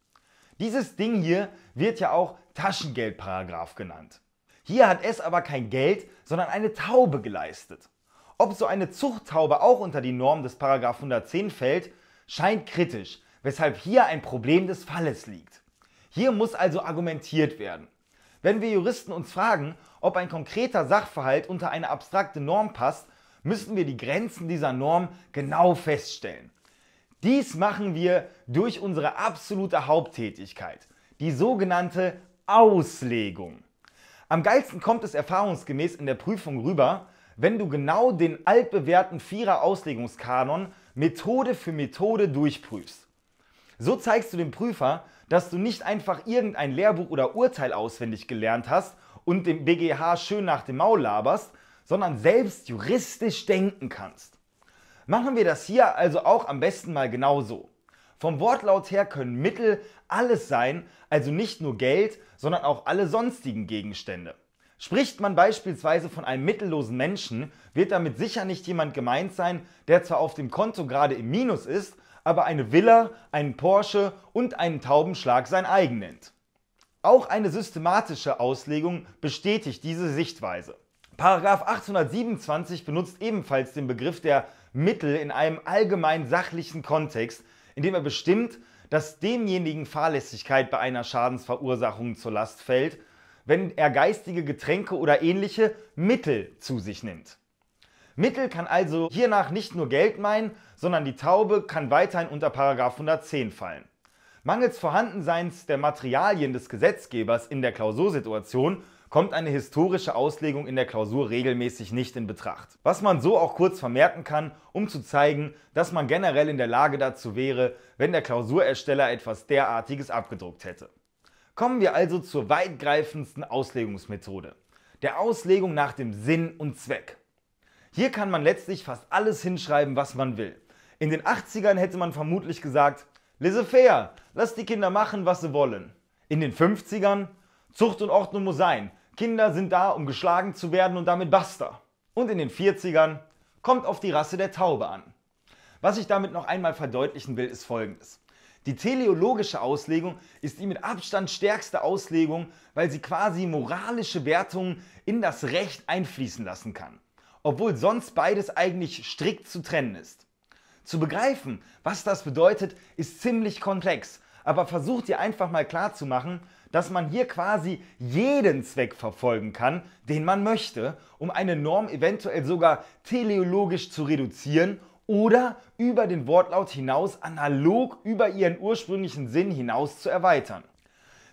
Speaker 1: Dieses Ding hier wird ja auch Taschengeldparagraf genannt. Hier hat S aber kein Geld, sondern eine Taube geleistet. Ob so eine Zuchttaube auch unter die Norm des Paragraph 110 fällt, scheint kritisch, weshalb hier ein Problem des Falles liegt. Hier muss also argumentiert werden. Wenn wir Juristen uns fragen, ob ein konkreter Sachverhalt unter eine abstrakte Norm passt, müssen wir die Grenzen dieser Norm genau feststellen. Dies machen wir durch unsere absolute Haupttätigkeit, die sogenannte Auslegung. Am geilsten kommt es erfahrungsgemäß in der Prüfung rüber, wenn du genau den altbewährten Vierer Auslegungskanon Methode für Methode durchprüfst. So zeigst du dem Prüfer, dass du nicht einfach irgendein Lehrbuch oder Urteil auswendig gelernt hast und dem BGH schön nach dem Maul laberst, sondern selbst juristisch denken kannst. Machen wir das hier also auch am besten mal genauso. Vom Wortlaut her können Mittel alles sein, also nicht nur Geld, sondern auch alle sonstigen Gegenstände. Spricht man beispielsweise von einem mittellosen Menschen, wird damit sicher nicht jemand gemeint sein, der zwar auf dem Konto gerade im Minus ist, aber eine Villa, einen Porsche und einen Taubenschlag sein eigen nennt. Auch eine systematische Auslegung bestätigt diese Sichtweise. Paragraph 827 benutzt ebenfalls den Begriff der Mittel in einem allgemein sachlichen Kontext, indem er bestimmt, dass demjenigen Fahrlässigkeit bei einer Schadensverursachung zur Last fällt, wenn er geistige Getränke oder ähnliche Mittel zu sich nimmt. Mittel kann also hiernach nicht nur Geld meinen, sondern die Taube kann weiterhin unter 110 fallen. Mangels Vorhandenseins der Materialien des Gesetzgebers in der Klausursituation kommt eine historische Auslegung in der Klausur regelmäßig nicht in Betracht. Was man so auch kurz vermerken kann, um zu zeigen, dass man generell in der Lage dazu wäre, wenn der Klausurersteller etwas derartiges abgedruckt hätte. Kommen wir also zur weitgreifendsten Auslegungsmethode, der Auslegung nach dem Sinn und Zweck. Hier kann man letztlich fast alles hinschreiben, was man will. In den 80ern hätte man vermutlich gesagt, laissez-faire, lasst die Kinder machen, was sie wollen. In den 50ern, Zucht und Ordnung muss sein, Kinder sind da, um geschlagen zu werden und damit basta. Und in den 40ern, kommt auf die Rasse der Taube an. Was ich damit noch einmal verdeutlichen will, ist folgendes. Die teleologische Auslegung ist die mit Abstand stärkste Auslegung, weil sie quasi moralische Wertungen in das Recht einfließen lassen kann obwohl sonst beides eigentlich strikt zu trennen ist. Zu begreifen, was das bedeutet, ist ziemlich komplex, aber versucht dir einfach mal klar zu machen, dass man hier quasi jeden Zweck verfolgen kann, den man möchte, um eine Norm eventuell sogar teleologisch zu reduzieren oder über den Wortlaut hinaus analog über ihren ursprünglichen Sinn hinaus zu erweitern.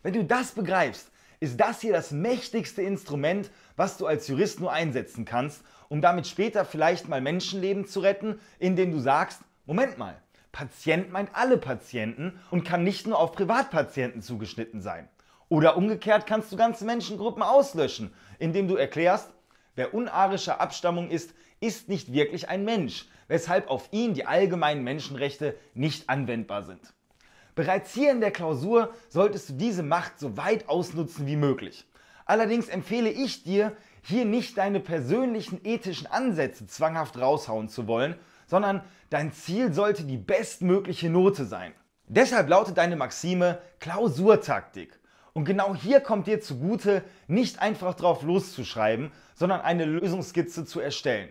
Speaker 1: Wenn du das begreifst, ist das hier das mächtigste Instrument, was du als Jurist nur einsetzen kannst, um damit später vielleicht mal Menschenleben zu retten, indem du sagst, Moment mal, Patient meint alle Patienten und kann nicht nur auf Privatpatienten zugeschnitten sein. Oder umgekehrt kannst du ganze Menschengruppen auslöschen, indem du erklärst, wer unarischer Abstammung ist, ist nicht wirklich ein Mensch, weshalb auf ihn die allgemeinen Menschenrechte nicht anwendbar sind. Bereits hier in der Klausur solltest du diese Macht so weit ausnutzen wie möglich. Allerdings empfehle ich dir, hier nicht deine persönlichen ethischen Ansätze zwanghaft raushauen zu wollen, sondern dein Ziel sollte die bestmögliche Note sein. Deshalb lautet deine Maxime Klausurtaktik. Und genau hier kommt dir zugute, nicht einfach drauf loszuschreiben, sondern eine Lösungsskizze zu erstellen.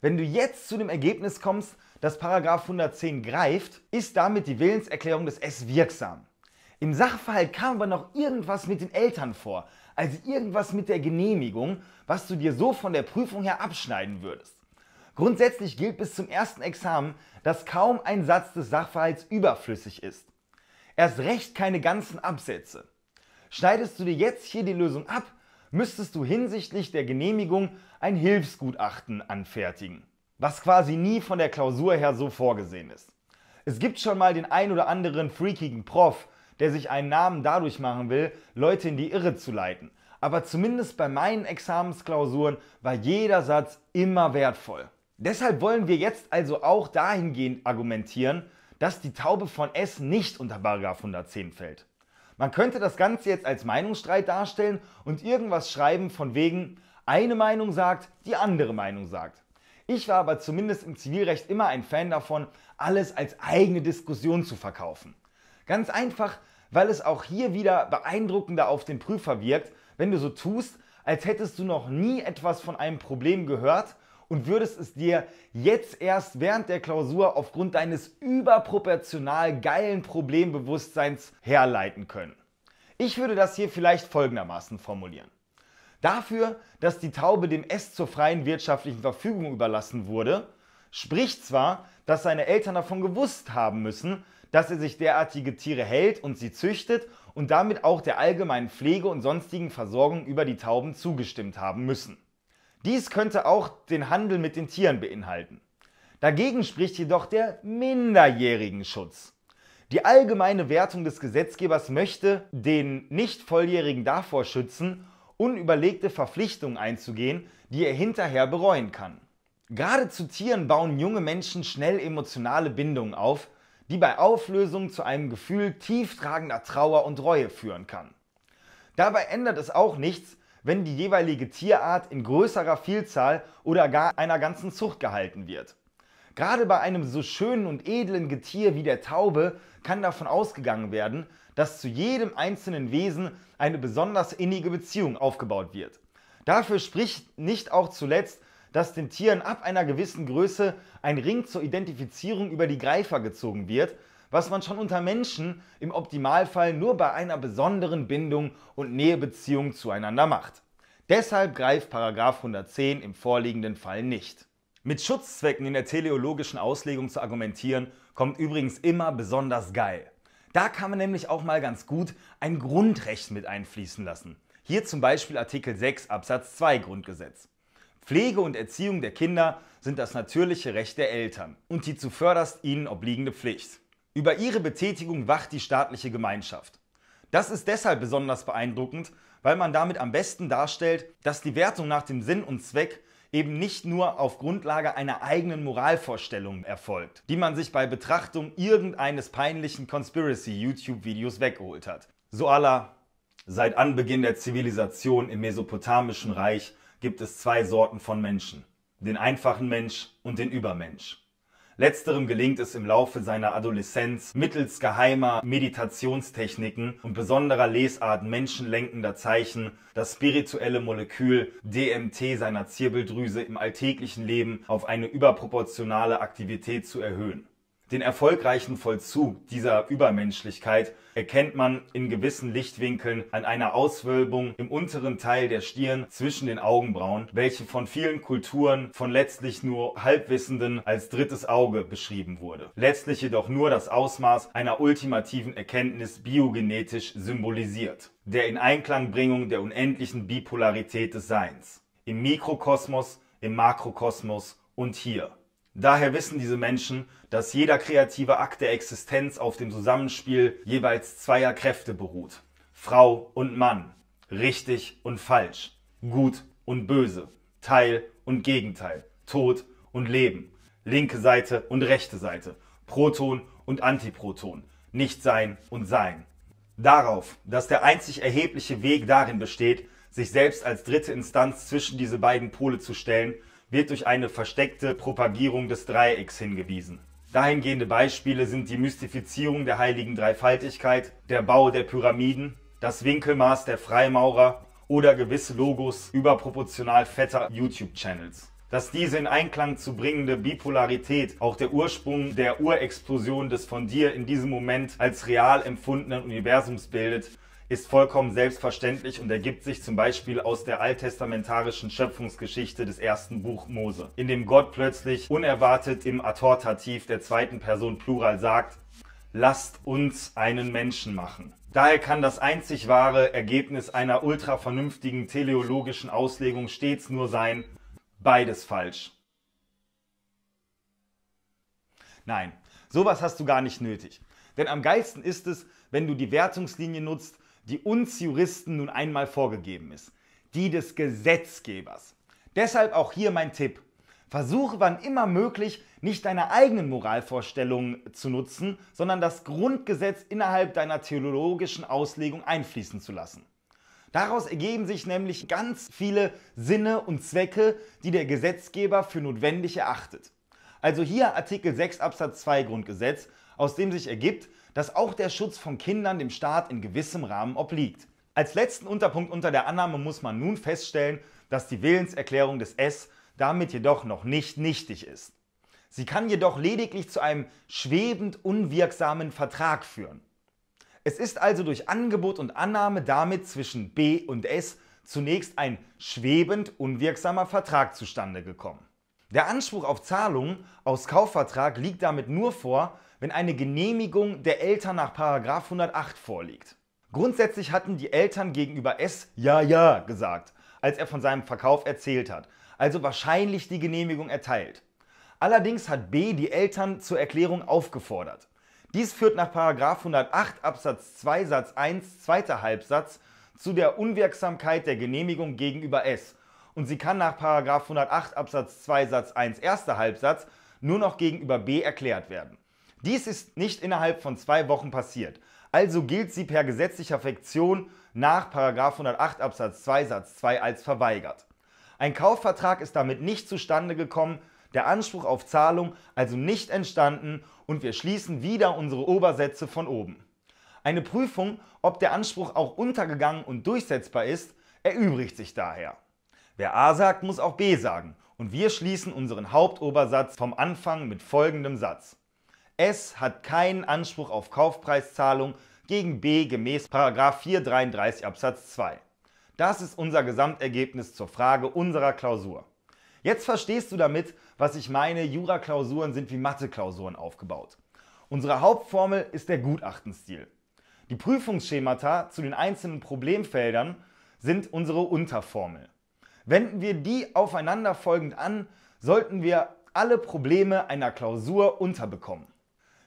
Speaker 1: Wenn du jetzt zu dem Ergebnis kommst, dass 110 greift, ist damit die Willenserklärung des S wirksam. Im Sachverhalt kam aber noch irgendwas mit den Eltern vor, also irgendwas mit der Genehmigung, was du dir so von der Prüfung her abschneiden würdest. Grundsätzlich gilt bis zum ersten Examen, dass kaum ein Satz des Sachverhalts überflüssig ist. Erst recht keine ganzen Absätze. Schneidest du dir jetzt hier die Lösung ab, müsstest du hinsichtlich der Genehmigung ein Hilfsgutachten anfertigen, was quasi nie von der Klausur her so vorgesehen ist. Es gibt schon mal den ein oder anderen freakigen Prof, der sich einen Namen dadurch machen will, Leute in die Irre zu leiten. Aber zumindest bei meinen Examensklausuren war jeder Satz immer wertvoll. Deshalb wollen wir jetzt also auch dahingehend argumentieren, dass die Taube von S nicht unter 110 fällt. Man könnte das Ganze jetzt als Meinungsstreit darstellen und irgendwas schreiben von wegen, eine Meinung sagt, die andere Meinung sagt. Ich war aber zumindest im Zivilrecht immer ein Fan davon, alles als eigene Diskussion zu verkaufen. Ganz einfach, weil es auch hier wieder beeindruckender auf den Prüfer wirkt, wenn du so tust, als hättest du noch nie etwas von einem Problem gehört und würdest es dir jetzt erst während der Klausur aufgrund deines überproportional geilen Problembewusstseins herleiten können. Ich würde das hier vielleicht folgendermaßen formulieren. Dafür, dass die Taube dem S zur freien wirtschaftlichen Verfügung überlassen wurde, spricht zwar, dass seine Eltern davon gewusst haben müssen, dass er sich derartige Tiere hält und sie züchtet und damit auch der allgemeinen Pflege und sonstigen Versorgung über die Tauben zugestimmt haben müssen. Dies könnte auch den Handel mit den Tieren beinhalten. Dagegen spricht jedoch der minderjährigen Schutz. Die allgemeine Wertung des Gesetzgebers möchte den nicht Volljährigen davor schützen, unüberlegte Verpflichtungen einzugehen, die er hinterher bereuen kann. Gerade zu Tieren bauen junge Menschen schnell emotionale Bindungen auf, die bei Auflösung zu einem Gefühl tieftragender Trauer und Reue führen kann. Dabei ändert es auch nichts, wenn die jeweilige Tierart in größerer Vielzahl oder gar einer ganzen Zucht gehalten wird. Gerade bei einem so schönen und edlen Getier wie der Taube kann davon ausgegangen werden, dass zu jedem einzelnen Wesen eine besonders innige Beziehung aufgebaut wird. Dafür spricht nicht auch zuletzt, dass den Tieren ab einer gewissen Größe ein Ring zur Identifizierung über die Greifer gezogen wird, was man schon unter Menschen im Optimalfall nur bei einer besonderen Bindung und Nähebeziehung zueinander macht. Deshalb greift 110 im vorliegenden Fall nicht. Mit Schutzzwecken in der teleologischen Auslegung zu argumentieren, kommt übrigens immer besonders geil. Da kann man nämlich auch mal ganz gut ein Grundrecht mit einfließen lassen. Hier zum Beispiel Artikel 6 Absatz 2 Grundgesetz. Pflege und Erziehung der Kinder sind das natürliche Recht der Eltern und die zuvörderst ihnen obliegende Pflicht. Über ihre Betätigung wacht die staatliche Gemeinschaft. Das ist deshalb besonders beeindruckend, weil man damit am besten darstellt, dass die Wertung nach dem Sinn und Zweck eben nicht nur auf Grundlage einer eigenen Moralvorstellung erfolgt, die man sich bei Betrachtung irgendeines peinlichen Conspiracy-YouTube-Videos weggeholt hat. So aller, seit Anbeginn der Zivilisation im Mesopotamischen Reich gibt es zwei Sorten von Menschen, den einfachen Mensch und den Übermensch. Letzterem gelingt es im Laufe seiner Adoleszenz mittels geheimer Meditationstechniken und besonderer Lesart menschenlenkender Zeichen das spirituelle Molekül DMT seiner Zirbeldrüse im alltäglichen Leben auf eine überproportionale Aktivität zu erhöhen. Den erfolgreichen Vollzug dieser Übermenschlichkeit erkennt man in gewissen Lichtwinkeln an einer Auswölbung im unteren Teil der Stirn zwischen den Augenbrauen, welche von vielen Kulturen von letztlich nur Halbwissenden als drittes Auge beschrieben wurde. Letztlich jedoch nur das Ausmaß einer ultimativen Erkenntnis biogenetisch symbolisiert. Der Ineinklangbringung der unendlichen Bipolarität des Seins. Im Mikrokosmos, im Makrokosmos und hier. Daher wissen diese Menschen, dass jeder kreative Akt der Existenz auf dem Zusammenspiel jeweils zweier Kräfte beruht. Frau und Mann, richtig und falsch, gut und böse, Teil und Gegenteil, Tod und Leben, linke Seite und rechte Seite, Proton und Antiproton, Nichtsein und Sein. Darauf, dass der einzig erhebliche Weg darin besteht, sich selbst als dritte Instanz zwischen diese beiden Pole zu stellen wird durch eine versteckte Propagierung des Dreiecks hingewiesen. Dahingehende Beispiele sind die Mystifizierung der heiligen Dreifaltigkeit, der Bau der Pyramiden, das Winkelmaß der Freimaurer oder gewisse Logos überproportional fetter YouTube-Channels. Dass diese in Einklang zu bringende Bipolarität auch der Ursprung der Urexplosion des von dir in diesem Moment als real empfundenen Universums bildet, ist vollkommen selbstverständlich und ergibt sich zum Beispiel aus der alttestamentarischen Schöpfungsgeschichte des ersten Buch Mose, in dem Gott plötzlich unerwartet im Atortativ der zweiten Person Plural sagt, lasst uns einen Menschen machen. Daher kann das einzig wahre Ergebnis einer ultra vernünftigen teleologischen Auslegung stets nur sein, beides falsch. Nein, sowas hast du gar nicht nötig. Denn am geilsten ist es, wenn du die Wertungslinie nutzt, die uns Juristen nun einmal vorgegeben ist, die des Gesetzgebers. Deshalb auch hier mein Tipp. Versuche wann immer möglich, nicht deine eigenen Moralvorstellungen zu nutzen, sondern das Grundgesetz innerhalb deiner theologischen Auslegung einfließen zu lassen. Daraus ergeben sich nämlich ganz viele Sinne und Zwecke, die der Gesetzgeber für notwendig erachtet. Also hier Artikel 6 Absatz 2 Grundgesetz, aus dem sich ergibt, dass auch der Schutz von Kindern dem Staat in gewissem Rahmen obliegt. Als letzten Unterpunkt unter der Annahme muss man nun feststellen, dass die Willenserklärung des S damit jedoch noch nicht nichtig ist. Sie kann jedoch lediglich zu einem schwebend unwirksamen Vertrag führen. Es ist also durch Angebot und Annahme damit zwischen B und S zunächst ein schwebend unwirksamer Vertrag zustande gekommen. Der Anspruch auf Zahlung aus Kaufvertrag liegt damit nur vor, wenn eine Genehmigung der Eltern nach 108 vorliegt. Grundsätzlich hatten die Eltern gegenüber S ja ja gesagt, als er von seinem Verkauf erzählt hat, also wahrscheinlich die Genehmigung erteilt. Allerdings hat B die Eltern zur Erklärung aufgefordert. Dies führt nach 108 Absatz 2 Satz 1 zweiter Halbsatz zu der Unwirksamkeit der Genehmigung gegenüber S und sie kann nach 108 Absatz 2 Satz 1 erster Halbsatz nur noch gegenüber B erklärt werden. Dies ist nicht innerhalb von zwei Wochen passiert. Also gilt sie per gesetzlicher Fiktion nach 108 Absatz 2 Satz 2 als verweigert. Ein Kaufvertrag ist damit nicht zustande gekommen, der Anspruch auf Zahlung also nicht entstanden und wir schließen wieder unsere Obersätze von oben. Eine Prüfung, ob der Anspruch auch untergegangen und durchsetzbar ist, erübrigt sich daher. Wer A sagt, muss auch B sagen und wir schließen unseren Hauptobersatz vom Anfang mit folgendem Satz. S hat keinen Anspruch auf Kaufpreiszahlung gegen B gemäß 433 Absatz 2. Das ist unser Gesamtergebnis zur Frage unserer Klausur. Jetzt verstehst du damit, was ich meine, Jura-Klausuren sind wie Mathe-Klausuren aufgebaut. Unsere Hauptformel ist der Gutachtenstil. Die Prüfungsschemata zu den einzelnen Problemfeldern sind unsere Unterformel. Wenden wir die aufeinanderfolgend an, sollten wir alle Probleme einer Klausur unterbekommen.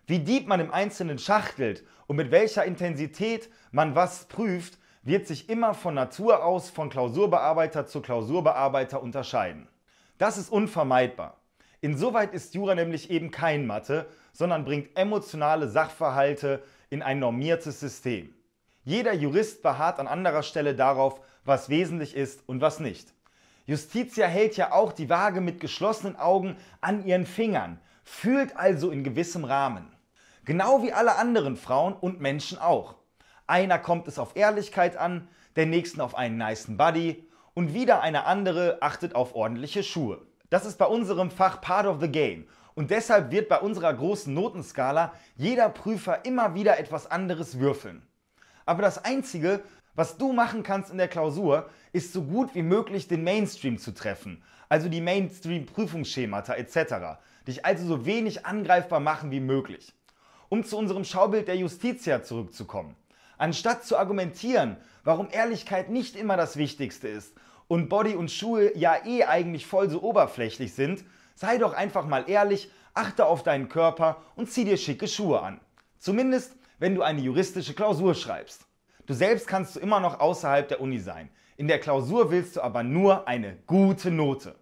Speaker 1: Wie deep man im Einzelnen schachtelt und mit welcher Intensität man was prüft, wird sich immer von Natur aus von Klausurbearbeiter zu Klausurbearbeiter unterscheiden. Das ist unvermeidbar. Insoweit ist Jura nämlich eben kein Mathe, sondern bringt emotionale Sachverhalte in ein normiertes System. Jeder Jurist beharrt an anderer Stelle darauf, was wesentlich ist und was nicht. Justitia hält ja auch die Waage mit geschlossenen Augen an ihren Fingern, fühlt also in gewissem Rahmen. Genau wie alle anderen Frauen und Menschen auch. Einer kommt es auf Ehrlichkeit an, der nächsten auf einen niceen Buddy und wieder eine andere achtet auf ordentliche Schuhe. Das ist bei unserem Fach part of the game Und deshalb wird bei unserer großen Notenskala jeder Prüfer immer wieder etwas anderes würfeln. Aber das Einzige, was du machen kannst in der Klausur, ist so gut wie möglich den Mainstream zu treffen, also die Mainstream-Prüfungsschemata etc. Dich also so wenig angreifbar machen wie möglich. Um zu unserem Schaubild der Justitia zurückzukommen. Anstatt zu argumentieren, warum Ehrlichkeit nicht immer das Wichtigste ist und Body und Schuhe ja eh eigentlich voll so oberflächlich sind, sei doch einfach mal ehrlich, achte auf deinen Körper und zieh dir schicke Schuhe an. Zumindest, wenn du eine juristische Klausur schreibst. Du selbst kannst du immer noch außerhalb der Uni sein. In der Klausur willst du aber nur eine gute Note.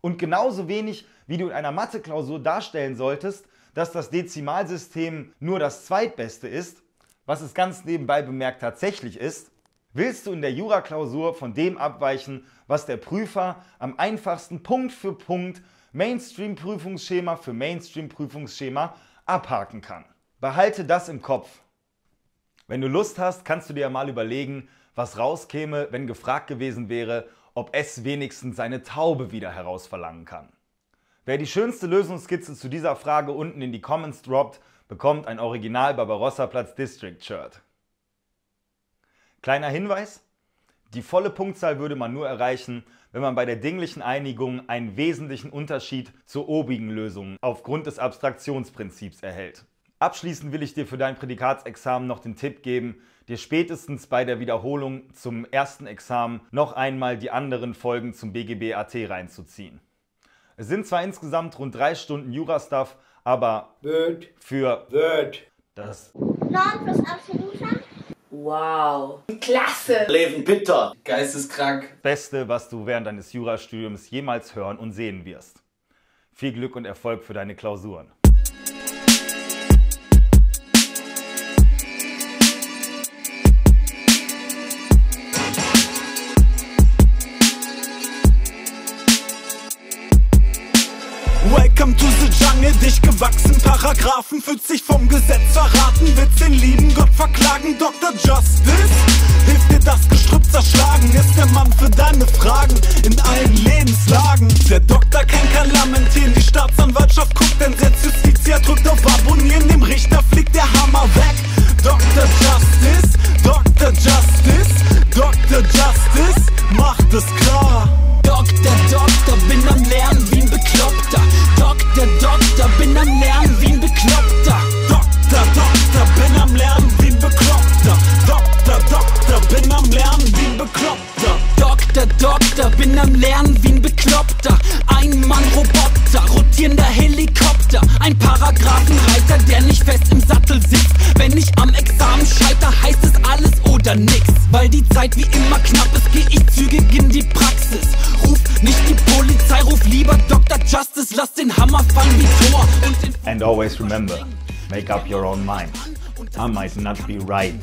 Speaker 1: Und genauso wenig, wie du in einer Mathe-Klausur darstellen solltest, dass das Dezimalsystem nur das zweitbeste ist, was es ganz nebenbei bemerkt tatsächlich ist, willst du in der Jura-Klausur von dem abweichen, was der Prüfer am einfachsten Punkt für Punkt Mainstream-Prüfungsschema für Mainstream-Prüfungsschema abhaken kann. Behalte das im Kopf. Wenn du Lust hast, kannst du dir mal überlegen, was rauskäme, wenn gefragt gewesen wäre, ob es wenigstens seine Taube wieder herausverlangen kann. Wer die schönste Lösungskizze zu dieser Frage unten in die Comments droppt, bekommt ein Original Barbarossa Platz District Shirt. Kleiner Hinweis, die volle Punktzahl würde man nur erreichen, wenn man bei der dinglichen Einigung einen wesentlichen Unterschied zur obigen Lösung aufgrund des Abstraktionsprinzips erhält. Abschließend will ich dir für dein Prädikatsexamen noch den Tipp geben, dir spätestens bei der Wiederholung zum ersten Examen noch einmal die anderen Folgen zum BGB AT reinzuziehen. Es sind zwar insgesamt rund drei Stunden Jura-Stuff, aber
Speaker 3: Wird.
Speaker 1: für
Speaker 3: Wird.
Speaker 1: das
Speaker 4: 9 plus absoluter.
Speaker 2: Wow. Klasse.
Speaker 3: Leben bitter.
Speaker 5: Geisteskrank.
Speaker 1: Beste, was du während deines Jurastudiums jemals hören und sehen wirst. Viel Glück und Erfolg für deine Klausuren.
Speaker 6: Welcome to the jungle, dich gewachsen, Paragraphen, fühlt sich vom Gesetz verraten, willst den lieben Gott verklagen, Dr. Justice, hilft dir das Gestrüpp zerschlagen, ist der Mann für deine Fragen in allen Lebenslagen. Der Doktor kann kein lamentieren, die Staatsanwaltschaft guckt, denn selbst Justitia drückt auf Abonnieren, dem Richter fliegt der Hammer weg. Dr. Justice, Dr. Justice, Dr. Justice, macht es klar. Doktor, Doktor, bin am Lernen wie ein Bekloppter. Doktor, Doktor, bin am Lernen wie ein Bekloppter. Doktor, Doktor, bin am Lernen wie ein Bekloppter. Doktor, Doktor, bin am Lernen wie ein Bekloppter. Doktor, Doktor, bin am Lernen wie ein Bekloppter. Ein Mann Roboter, rotierender Helikopter. Ein Paragraphenreiter, der nicht fest im Sattel sitzt. Wenn ich am Examen scheiter, heißt es alles oder nix. Weil die Zeit wie immer knapp ist, geh ich zügig in die Praxis. Ruf nicht die Polizei, ruf lieber Dr. Justice, lass den Hammer fallen wie Tor.
Speaker 1: And always remember, make up your own mind. I might not be right,